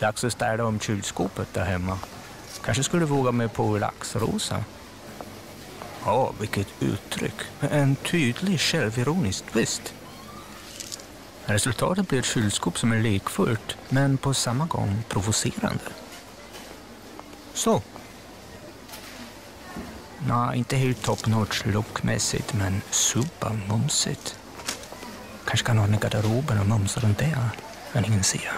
Dags att städa om kylskåpet där hemma. Kanske skulle våga mig på laxrosa. Ja, vilket uttryck. En tydlig självironisk twist. Resultatet blir ett kylskåp som är lekfullt, men på samma gång provocerande. Så. Nej, inte helt top notch lookmässigt, men supermumsigt. Kanske kan ha den i garderoben och mumsa runt det, men ingen ser.